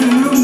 you.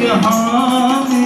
जहाँ में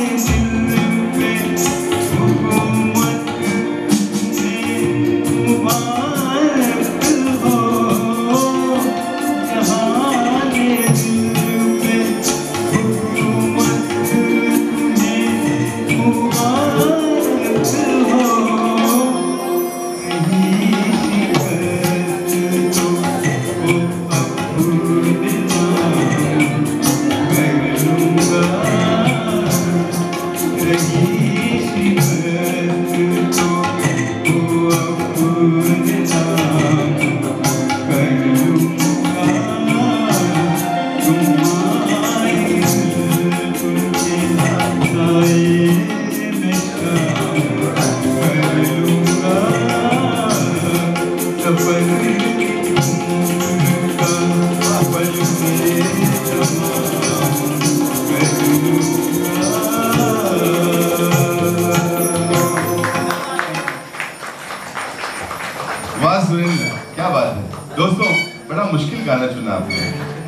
वाह सुरेंद्र क्या बात है? दोस्तों बड़ा मुश्किल गाना चुना आपने।